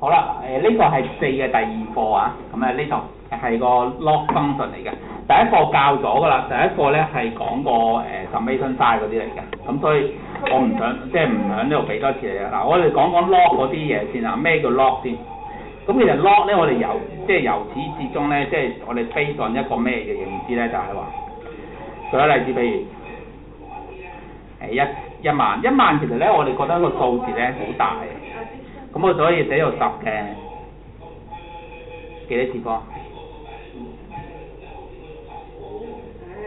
好啦，誒、呢個係四嘅第二課啊，咁啊呢度係個 log function 嚟嘅。第一課教咗噶啦，第一課咧係講過誒 summation size 嗰啲嚟嘅，咁所以我唔想即係唔響呢度俾多次你啊。嗱，我哋講講 log 嗰啲嘢先啊，咩叫 log 先？咁其實 log 咧，我哋由即係由始至終咧，即係我哋 base on 一個咩嘅認知咧，就係話舉個例子，譬如誒一一萬，一萬其實咧，我哋覺得個數字咧好大。咁我所以寫到十嘅幾多次方？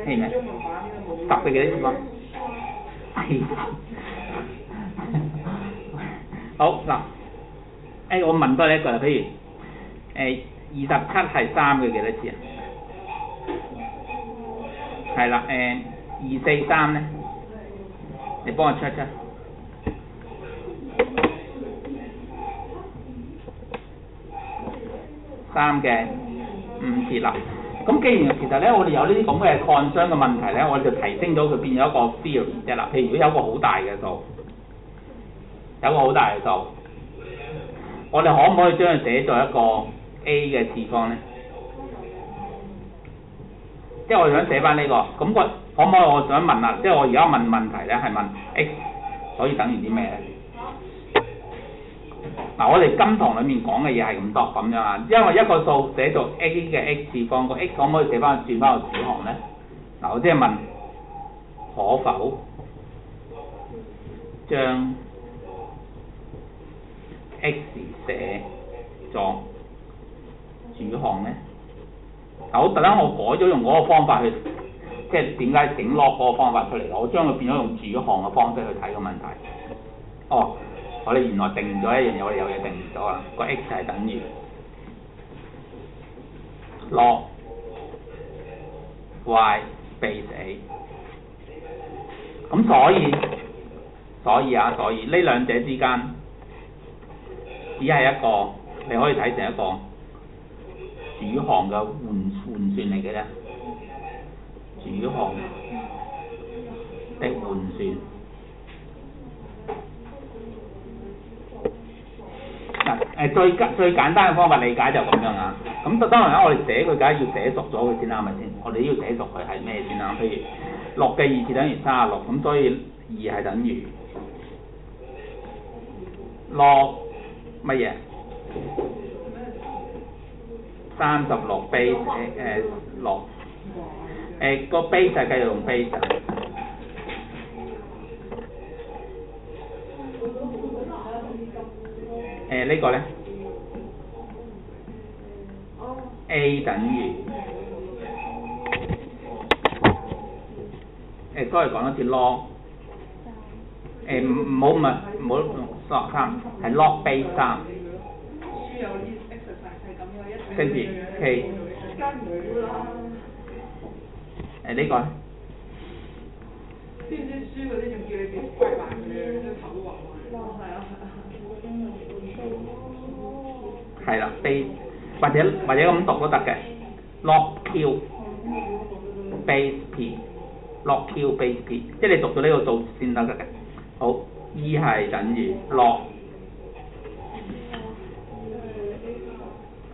係咪？十嘅幾多次方？好嗱，誒、我問多你一個啦，譬如誒二十七係三嘅幾多次啊？係啦，誒二四三咧，你幫我 check check。三嘅五次啦。咁既然其實咧，我哋有呢啲咁嘅擴張嘅問題咧，我哋就提升咗佢變咗一個 theory 啫啦。譬如如果有個好大嘅數，有個好大嘅數，我哋可唔可以將佢寫作一個 a 嘅次方咧？即係我想寫翻呢個，咁、個可唔可以我想問啊？即係我而家問問題咧，係問 x 可以等於啲咩咧？嗱，我哋今堂裡面講嘅嘢係咁多咁樣啊，因為一個數寫做 a 嘅 x 次方，個 x 可唔可以寫翻轉翻個主項咧？嗱，我即係問可否將 x 寫作主項咧？嗱，我特登我改咗用嗰個方法去，即係點解整 log 嗰個方法出嚟？我將佢變咗用主項嘅方式去睇個問題。哦。我哋原來定咗一樣嘢，我哋有嘢定咗啦。個 x 係等於攞 y base a。咁所以，所以啊，所以呢兩者之間只係一個，你可以睇成一個主項嘅換算嚟嘅啫。主項的換算。嗱誒最簡最簡單嘅方法理解就咁樣啊，咁當然啦，我哋寫佢梗係要寫熟咗佢先啦，係咪先？我哋要寫熟佢係咩先啦？譬如六嘅二次等於三十六，咁所以二係等於六乜嘢？三十六 base 誒誒六，誒個 base 就繼續用 base。誒、呢個咧，a 等於誒，sorry 講多次 log，誒唔唔好唔係唔好 log 三，係 log base 三，跟住 k，誒呢個咧，知唔知書嗰啲仲叫你變龜板嘅，都頭都暈埋。係啊係啦，B 或者或者咁讀都得嘅，log q base p，log q base p，即係你讀咗呢個數先得嘅。好，e 係等於 log，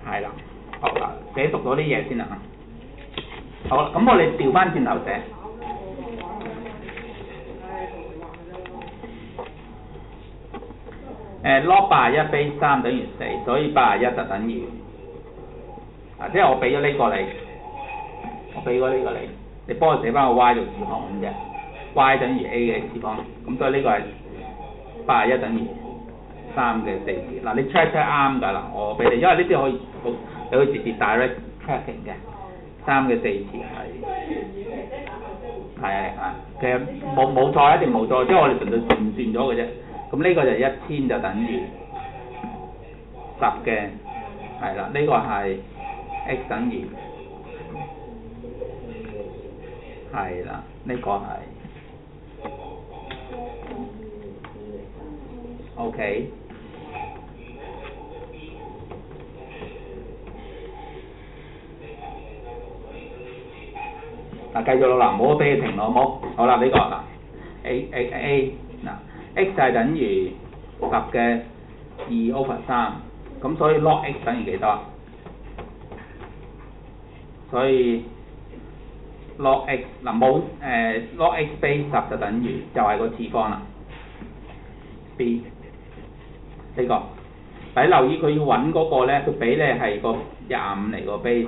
係啦，好啦，寫熟咗啲嘢先啦。好啦，咁我哋調翻轉頭寫。誒 log 八一 b 三等於四，所以八一就等於啊，即係我俾咗呢個你，我俾咗呢個你，你幫我寫翻個 y 做主項咁啫，y 等於 a 嘅次方，咁所以呢個係八一等於三嘅四次。嗱，你 check check 啱㗎啦，我俾你，因為呢啲可以好，你可以直接 direct tracking 嘅，三嘅四次係係啊，其實冇冇錯，一定冇錯，即係我哋純粹算算咗嘅啫。咁呢個就一千就等於十嘅，係啦，呢、個係 x 等於係啦，呢、個係 OK。嗱，繼續啦，嗱，唔好俾佢停咯，好冇？好啦，呢、個嗱。A A A 嗱，x 就係等於十嘅二 over 三，咁所以 log x 等於幾多？所以 log x 嗱冇誒 log x base 十就等於就係個次方啦，b 呢個。但係留意佢要揾嗰個咧，佢俾你係個廿五嚟個 base，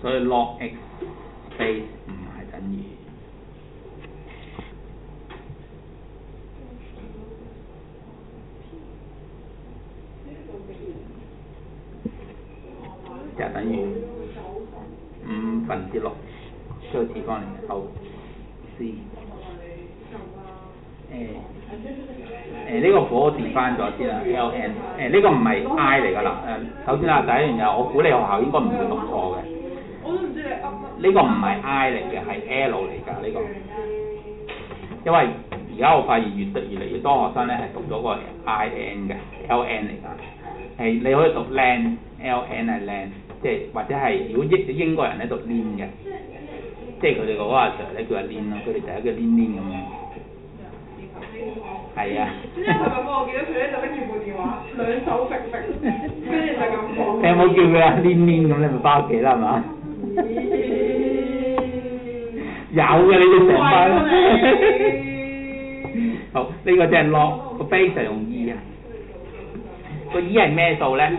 所以 log x base 五係等於就等於五分之六，呢個次方嚟嘅，好 C，誒、誒呢個火跌翻咗先啦，L N 誒呢個唔係 I 嚟㗎啦，誒首先啦第一樣嘢，我估你學校應該唔會讀錯嘅。我都唔知你。呢個唔係 I 嚟嘅，係 L 嚟㗎呢個。因為而家我發現越讀越嚟越多學生咧係讀咗個 I N 嘅，L N 嚟㗎。係你可以讀 LN，LN 係 LN，即係或者係如果英英國人咧讀 Lin 嘅，即係佢哋嗰個阿 Sir 咧叫阿 Lin 咯，佢哋就係叫 Lin Lin 咁樣。係啊！因為琴日我見到佢咧就拎住部電話，兩手揈揈，跟住就咁講。你有冇叫佢啊？黏黏咁，你咪翻屋企啦，係嘛？有嘅，你哋成班。好，呢個即係 log 個 base 就用 e 啊。個 e 係咩數咧？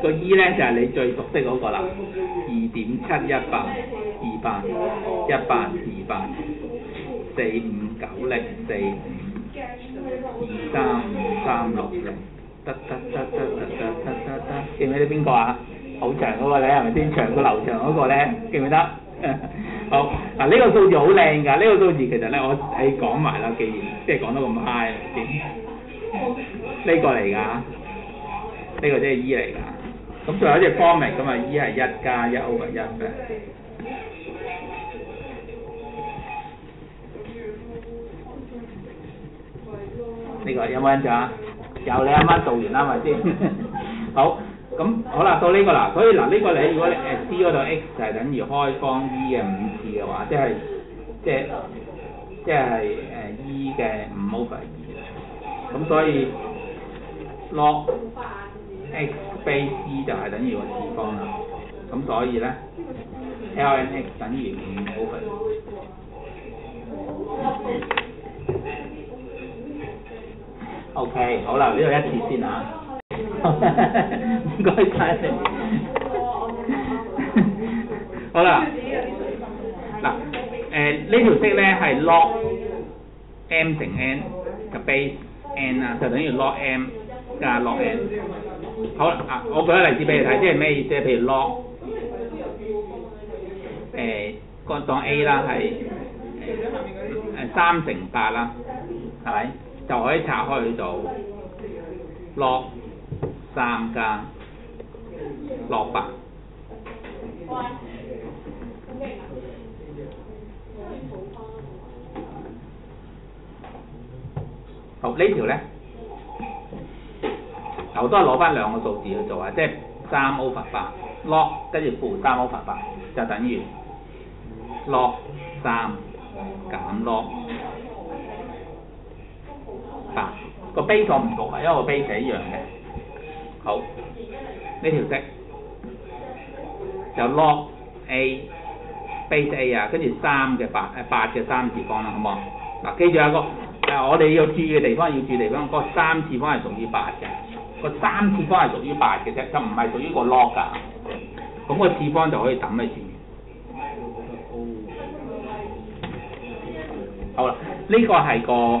個 e 咧就係你最熟悉嗰個啦，二點七一八二八一八二八四五。九零四五二三五三六零，得得得得得得得得得，記唔記得邊個啊？好長嗰個咧，係咪先長過劉翔嗰個咧？記唔記得？好，嗱呢個數字好靚㗎，呢個數字其實咧我誒講埋啦，既然即係講得咁 high 先，呢個嚟㗎，呢個即係 E 嚟㗎，咁仲有一隻 formula 㗎嘛，E 係一加一 over 一嘅。呢個有冇印象啊？有，你啱啱做完啦，係咪先？好，咁好啦，到呢個啦，所以嗱呢個你如果你誒 C 嗰度 x 就係等於開方 E 嘅五次嘅話，即係即係即係誒 E 嘅五 over 二，咁所以 log x base E 就係等於個次方啦，咁所以咧 ln x 等於五 over。O.K. 好啦，呢度一次先啊，唔該晒你。好啦，嗱，誒呢條式咧係 log m 乘 n 嘅 base n 啊，就等於 log m 加 log n。好啦，啊，我舉個例子俾你睇，即係咩意思？譬如 log 誒個當 A 啦，係誒三乘八啦，係咪？就可以拆開去做 log 三加落八。好，呢條咧，我都係攞翻兩個數字去做啊，即係三 over 八 log 跟住負三 over 八，就等於 log 三減 log。八個 base 唔同啊，因為個 base 係一樣嘅。好，呢條式就 log a base a 啊，跟住三嘅八誒八嘅三次方啦，好唔好？嗱，記住有個誒，我哋要注意嘅地方要注意地方，個三次方係屬於八嘅，個三次方係屬於八嘅啫，就唔係屬於個 log 㗎。咁個次方就可以抌喺前面。好啦，呢個係個。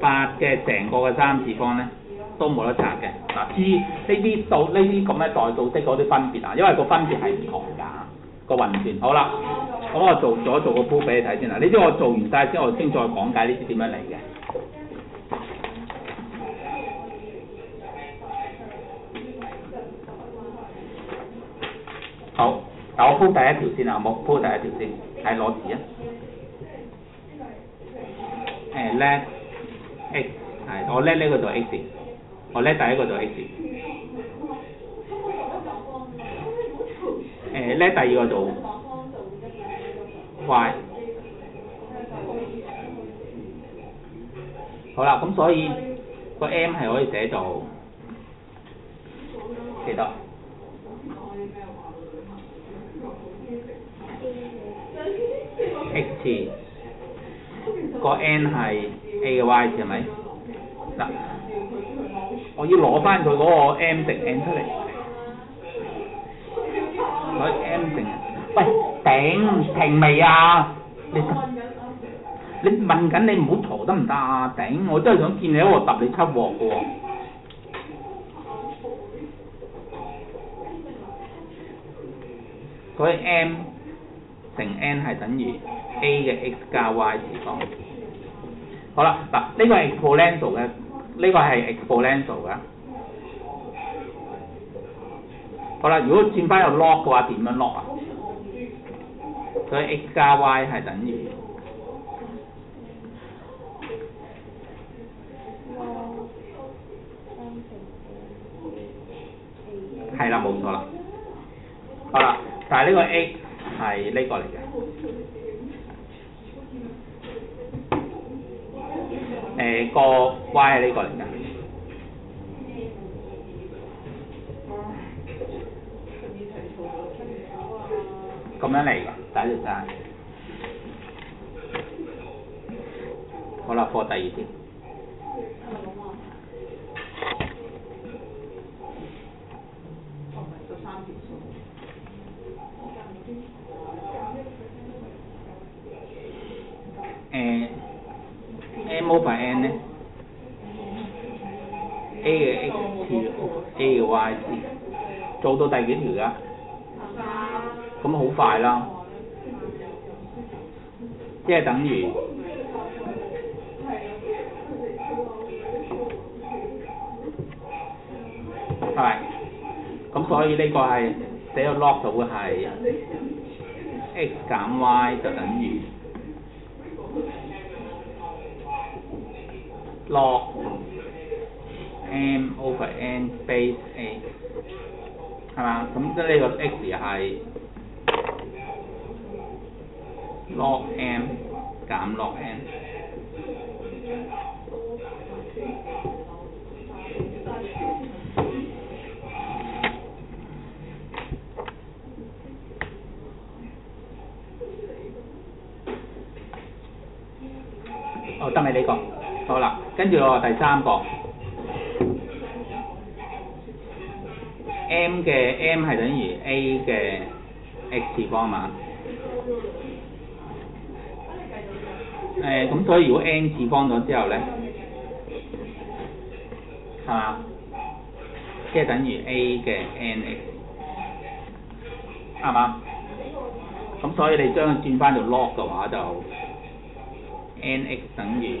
八嘅成個嘅三次方咧都冇得拆嘅。嗱，至於呢啲數呢啲咁嘅代數式嗰啲分別啊，因為個分別係唔同㗎，個運算。好啦，咁我做咗做個 proof 俾你睇先啦。呢啲我做完晒之後，我先再講解呢啲點樣嚟嘅。好，嗱我鋪第一條先啊，好冇鋪第一條先，係攞紙啊。誒叻 x 係，我叻呢個就 x，我叻第一個就 x。誒叻第二個就 y。好啦，咁所以個 m 係可以寫做幾多？x 次個 n 係 a 嘅 y 次係咪？嗱，我要攞翻佢嗰個 m 乘 n 出嚟，攞 m 乘，喂頂停未啊？你你問緊你唔好嘈得唔得啊？頂，我真係想見你喺度揼你七鑊嘅喎。佢 m 乘 n 係等於 a 嘅 x 加 y 次方。好啦，嗱呢個係 exponential 嘅，呢個係 exponential 嘅。好啦，如果轉翻入 log 嘅話，點樣 log 啊？所以 x 加 y 係等於係啦，冇錯啦。好啦，但係呢個 x 係呢個嚟嘅。誒、個 y 係呢個嚟㗎。咁樣嚟㗎，第一條線。好啦，課第二條。十三條數。誒、m over n 咧，a 嘅 x 次，a 嘅 y 次，做到第幾條㗎？咁好快啦，即係等於係咪？咁所以呢個係寫個 log 就會係 x 減 y 就等於 log m over n base a 係嘛？咁即係呢個 x 係 log m 減 log n。哦，得未呢個？好啦，跟住我話第三個，m 嘅 m 係等於 a 嘅 x 次方嘛？誒、咁所以如果 n 次方咗之後咧，係嘛？即係等於 a 嘅 n x，係嘛？咁所以你將佢轉翻做 log 嘅話就 n x 等於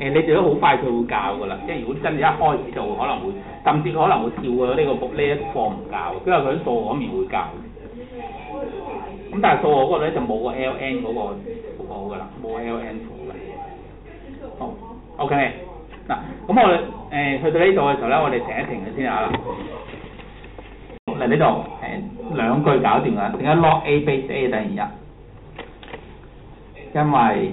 誒、你哋都好快佢會教㗎啦，即係如果真係一開始就可能會，甚至可能會跳過呢個呢一課唔教，因為佢喺數學嗰面會教。咁但係數學嗰度咧就冇個 ln 嗰個符號㗎啦，冇 ln 符號嘅。好，OK。嗱，咁我哋誒、去到呢度嘅時候咧，我哋停一停佢先啊啦。嗱呢度誒兩句搞掂啦。點解 log A base A 等於一？因為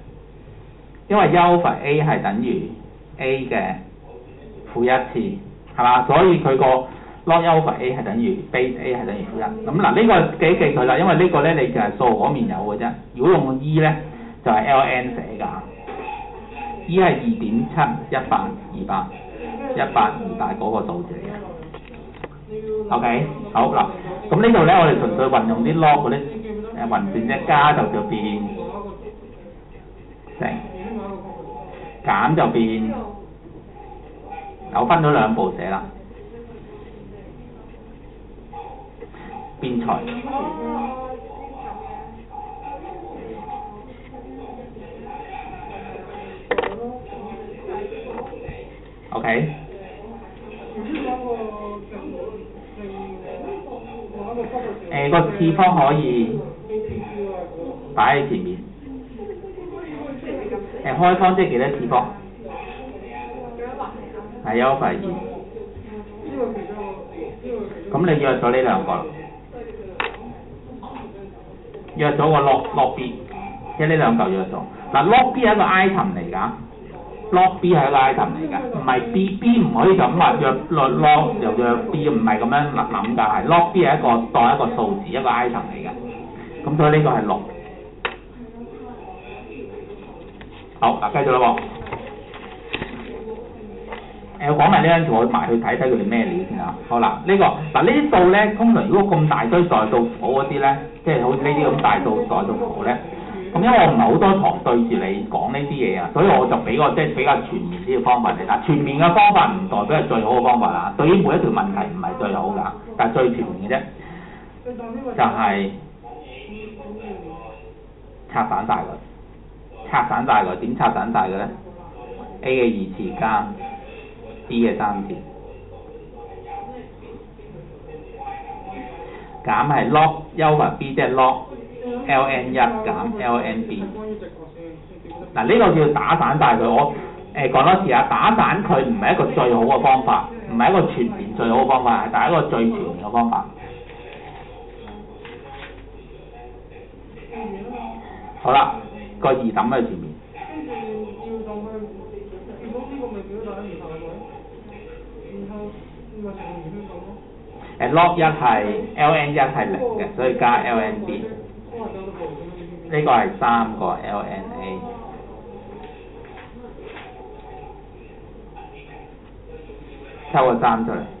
因為 alpha A 係等於 A 嘅負一次，係嘛？所以佢個 log alpha A 係等於 base A 係等於負一。咁嗱呢個記記佢啦，因為呢個咧你就係數嗰面有嘅啫。如果用 E 咧，就係 ln 寫㗎。E 係二點七一八二八一八二八嗰個數字嚟嘅。OK，好嗱，咁呢度咧我哋純粹運用啲 log 嗰啲誒運算一，加就就變成，減就變，我分咗兩步寫啦，變除。OK，誒個次方可以擺喺前面。誒開方即係幾多次方？係優惠二。咁你約咗呢兩個啦，約咗個 log log B，即係呢兩嚿約咗。嗱 log B 係一個 item 嚟㗎。log B 係一個 item 嚟㗎，唔係 B B 唔可以就咁話約落 log 又約 B，唔係咁樣諗諗㗎，係 log B 係一個當一個數字一個 item 嚟嘅，咁所以呢個係六。好，嗱繼續啦喎。誒，講埋呢張圖，我埋去睇睇佢哋咩料先啊。好啦，呢個嗱呢啲數咧，通常如果咁大堆代數譜嗰啲咧，即係好似呢啲咁大數代數譜咧。咁因為我唔係好多堂對住你講呢啲嘢啊，所以我就俾個即係比較全面啲嘅方法嚟啦。全面嘅方法唔代表係最好嘅方法啦。對於每一條問題唔係最好㗎，但係最全面嘅啫，就係拆散晒佢，拆散大佢，點拆散大佢咧？A 嘅二次加 B 嘅三次，減係 log 優化 B 即係 log。ln 一減 ln b，嗱呢個叫打散大佢。我誒講多次啊，打散佢唔係一個最好嘅方法，唔係一個全面最好嘅方法，但係一個最全面嘅方法。好啦，個二抌喺前面。誒 log 一係 ln 一係零嘅，所以加 ln b。呢個係三個 LNA，抽個三出嚟。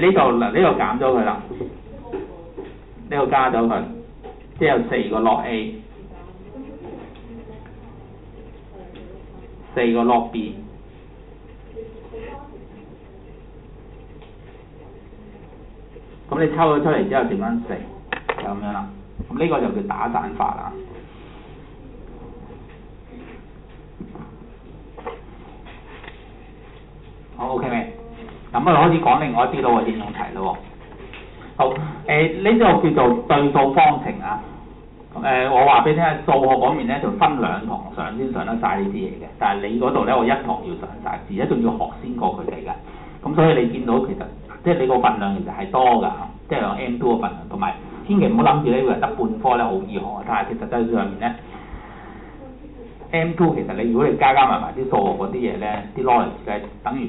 呢度嗱，呢度減咗佢啦，呢度加咗佢，即係有四個落 A，四個落 B，咁你抽咗出嚟之後點樣食？就咁樣啦，咁呢個就叫打蛋法啦，好 OK 未？我哋開始講另外一啲咯喎，應用題咯喎。好，誒呢個叫做對數方程啊。誒、我話俾你聽，數學嗰面咧就分兩堂上先上得晒呢啲嘢嘅，但係你嗰度咧我一堂要上晒，而且仲要學先過佢哋嘅。咁所以你見到其實即係你個份量其實係多㗎，即係有 M two 嘅份量，同埋千祈唔好諗住呢個係得半科咧好易學，但係其實際上面咧 M two 其實你如果你加加埋埋啲數學嗰啲嘢咧，啲 knowledge 咧等於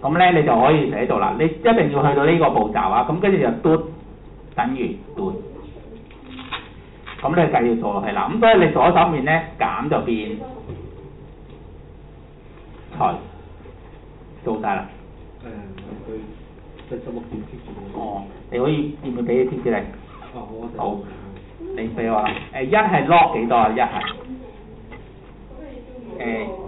咁咧你就可以寫到啦，你一定要去到呢個步驟啊，咁跟住就嘟等於嘟。咁你繼續做落去啦，咁所以你左手面咧減就變。除做晒啦。誒，佢四十六點貼住哦，你可以要唔要俾啲貼士你？哦，好你俾我啦。誒一係 log 幾多啊？一係誒，唔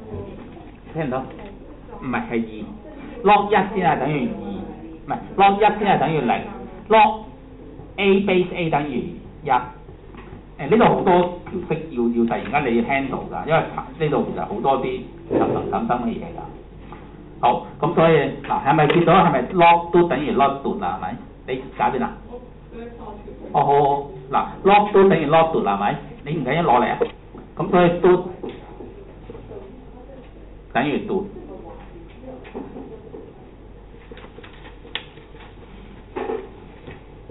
聽唔到？唔係係二，log 一先係等於二，唔係 log 一先係等於零，log a base a 等於一。誒呢度好多條式要要突然間你要 handle 㗎，因為呢度其實好多啲層層等等嘅嘢㗎。好，咁所以嗱係咪見到係咪 log 都等於 log 度啦？係咪？你搞掂啦？哦好好，嗱 log 都等於 log 度啦係咪？你唔緊要攞嚟啊。咁所以都等於度。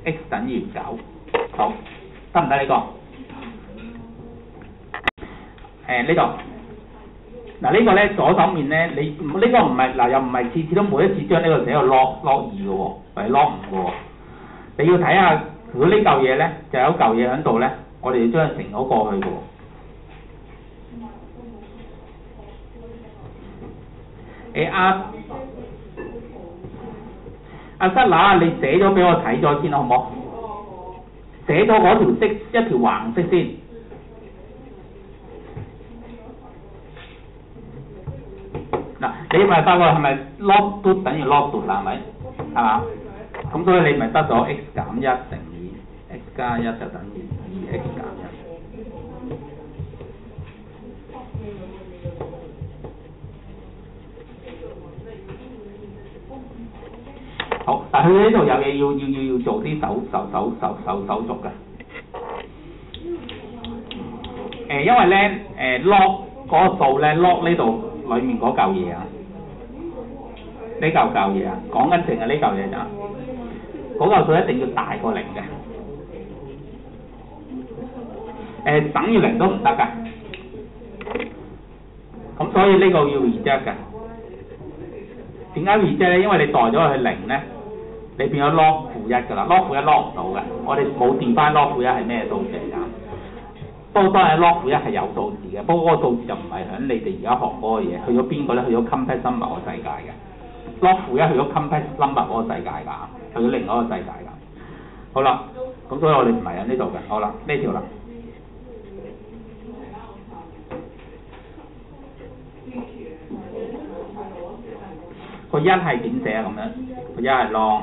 x 等於九，好，得唔得呢個？誒呢度，嗱呢個咧左手面咧，你呢、個唔係嗱又唔係次次都每一次將呢個寫到 log log 二嘅喎，或者 log 五嘅喎，你要睇下如果呢嚿嘢咧就有嚿嘢喺度咧，我哋要將佢乘咗過去嘅喎。誒阿阿室乸，你寫咗俾我睇咗先好唔好？寫咗嗰條色一條橫色先。嗱，你咪發覺係咪 log 都等於 log 度啦？係咪？係嘛？咁所以你咪得咗 x 減一乘以 x 加一就等於二 x 好，但係佢呢度有嘢要要要要做啲手手手手手手續嘅。誒、因為咧誒 log 嗰個數咧 log 呢度裡面嗰嚿嘢啊，呢嚿嚿嘢啊，講緊淨係呢嚿嘢咋，嗰嚿數一定要大過零嘅。誒、等於零都唔得㗎，咁所以呢個要 reject 嘅。點解 reject 咧？因為你代咗佢零咧，你變咗 log 負一㗎啦，log 負一 log 唔到嘅，我哋冇掂翻 log 負一係咩數字㗎。不過當然 log 負一係有數字嘅，不過嗰個數字就唔係響你哋而家學嗰個嘢，去咗邊個咧？去咗 compact number 個世界嘅 log 負一去咗 compact number 嗰個世界㗎，去咗另外一個世界㗎。好啦，咁所以我哋唔係喺呢度嘅。好啦，呢條啦。個一係點寫啊？咁樣，佢一係 long。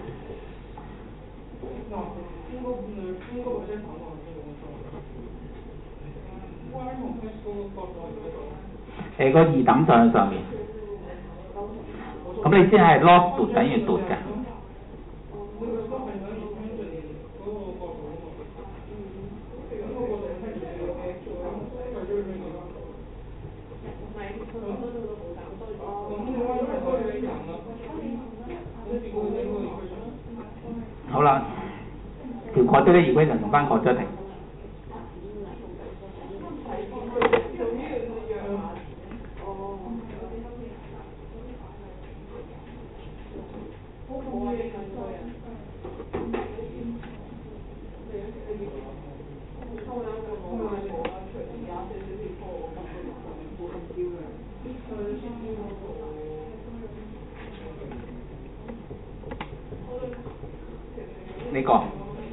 嗱，應該唔應該或者跑落去嘅 Y 同 X 嗰個角度喺度。誒、個二等上喺上面，咁你先係 log 度等於度嘅。呢個都係喺度跟住嗰個角度啊嘛。咁嗰個就係睇住嘅做緊，係最緊要。咁呢個係可以人啊，跟住個呢個佢好啦，條確咗啲 equation 用翻確咗停個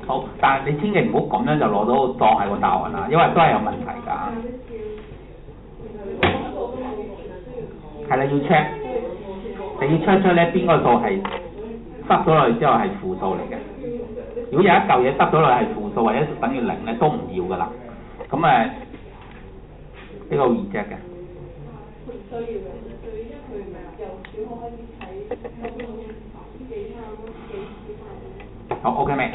好，但係千祈唔好咁樣就攞到當係個答案啦，因為都係有問題㗎。係啦，要 check，你要 check 出咧邊個數係塞咗落去之後係負數嚟嘅。如果有一嚿嘢塞咗落去係負數或者等於零咧，都唔要㗎啦。咁誒，呢、個好易 check 嘅。好，OK 未？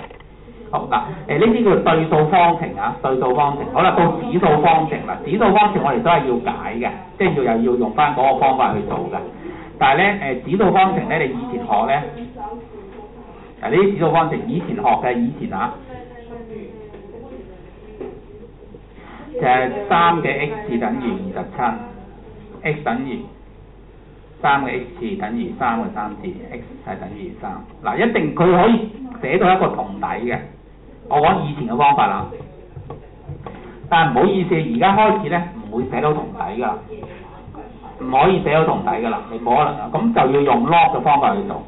好嗱，誒呢啲叫對數方程啊，對數方程。好啦，到指數方程啦，指數方程我哋都係要解嘅，即係要又要用翻嗰個方法去做嘅。但係咧誒指數方程咧，你以前學咧，嗱呢啲指數方程以前學嘅以前啊，就係三嘅 x 等於二十七，x 等於三嘅 x 等於三嘅三次，x 係等於三。嗱，一定佢可以寫到一個同底嘅。我講以前嘅方法啦，但係唔好意思，而家開始咧唔會寫到同底㗎啦，唔可以寫到同底㗎啦，你冇可能啊，咁就要用 log 嘅方法去做。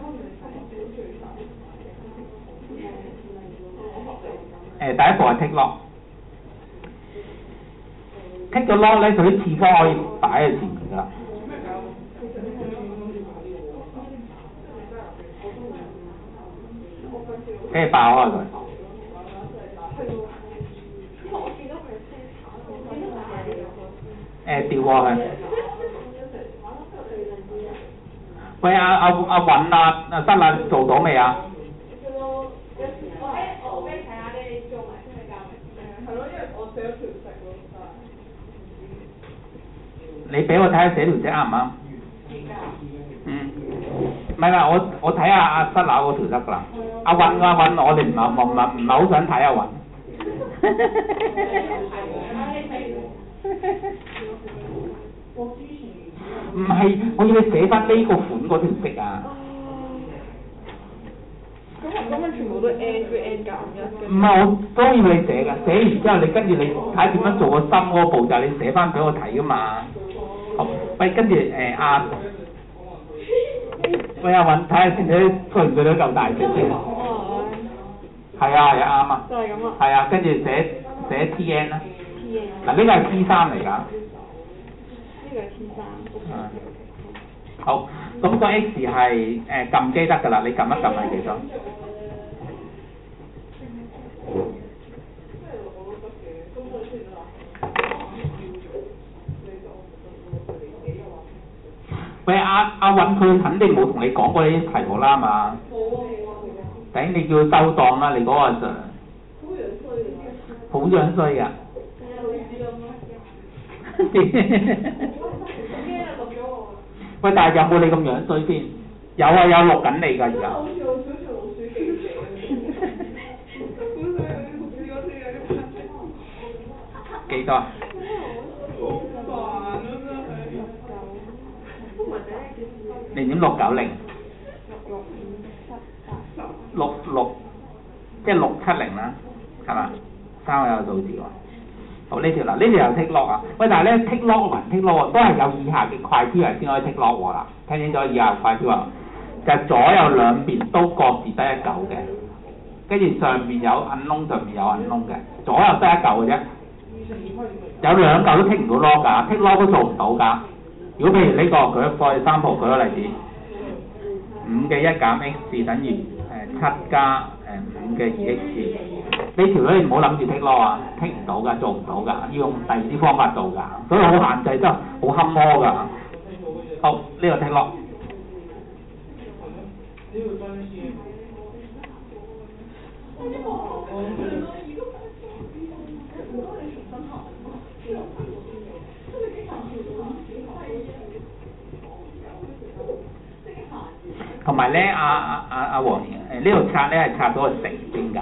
誒、第一步係 take log。剔咗 log 咧，佢啲次方可以擺喺前面㗎啦。跟住爆開佢。誒調過去。喂，阿阿阿韻啊，阿新啊，做到未啊？你俾我睇下寫條則啱唔啱？嗯，唔係啦，我我睇下阿新拿嗰條得㗎啦。阿韻阿韻，我哋唔係唔係唔係好想睇阿韻。唔係，我要你寫翻呢個款嗰條式啊！咁我今日全部都 n 對 n 減一嘅。唔係，我都要你寫㗎，寫完之後你跟住你睇點樣做個心嗰個步驟，你寫翻俾我睇㗎嘛。好，喂，跟住誒阿，喂阿韻，睇下先，你推唔推得夠大隻先？啊係啊啱啊。就係咁啊。係啊，跟住寫寫 T N 啦。T N。嗱，呢個係 T 三嚟㗎。好，咁個 X 係誒撳機得㗎啦，你撳一撳係幾多？喂，阿阿韻佢肯定冇同你講過呢啲題目啦嘛。頂你叫佢收檔啦，你嗰個阿 Sir。好樣衰㗎。喂，但係有冇你咁樣衰先？有啊，有錄緊你㗎而家。幾多啊？零點六九零，六六即係六七零啦，係嘛？三個有數字喎。好呢條嗱，呢條有 tick lock 啊，喂，但係咧 tick lock 同 tick lock 都係有以下嘅 criteria 先可以 tick lock 啦。聽清楚以下 criteria，就係左右兩邊都各自得一嚿嘅，跟住上邊有 unknown，上面有 unknown 嘅，左右得一嚿嘅啫。有兩嚿都剔唔到 lock 㗎剔 lock 都做唔到㗎。如果譬如呢、個舉一個三號舉個例子，五嘅一減 x 等於誒七加誒五嘅二 x，呢條女唔好諗住剔 lock 啊，剔唔到噶，做唔到噶，要用第二啲方法做噶，所以好限制，真係好坎坷噶。好，呢、個剔 lock。你有專心。同埋咧，阿阿阿阿黃誒呢度拆咧係拆到個乘先㗎，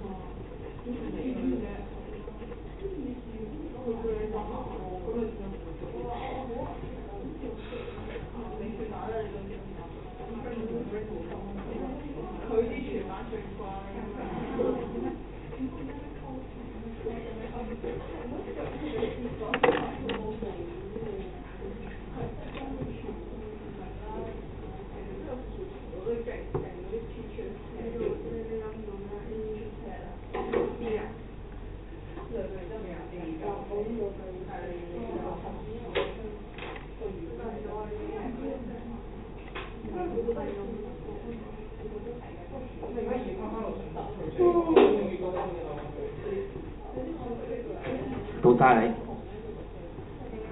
到晒你，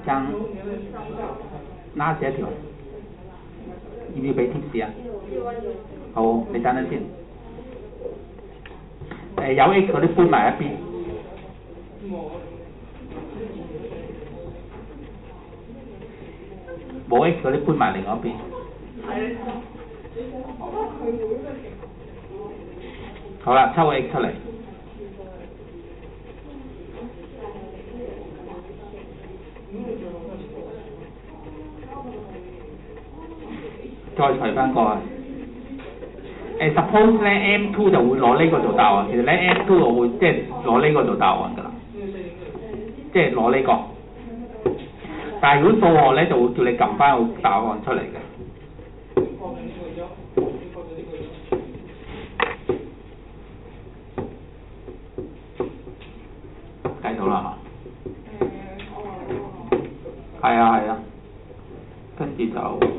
將拉寫一條，要唔要俾貼士啊？好，你等陣先。誒、有 X 嗰啲搬埋一邊。冇 X 嗰啲搬埋另外一邊。好啦，抽個 X 出嚟。再除翻過去。誒、suppose 咧 M two 就會攞呢個做答案，其實咧 M two 我會即係攞呢個做答案㗎啦，即係攞呢個。但係如果數學咧就會叫你撳翻個答案出嚟嘅。睇到啦係嘛？係啊係啊，跟住就，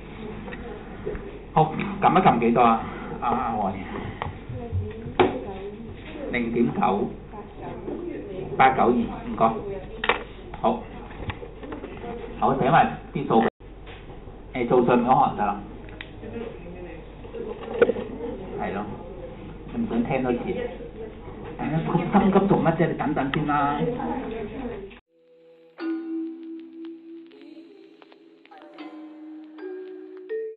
好，撳一撳幾多啊？啊啊黃，零點九八九二，唔該。好，好寫埋啲數俾，誒做上面嗰行得啦。係咯，唔想聽多次？咁心急做乜啫？你等等先啦。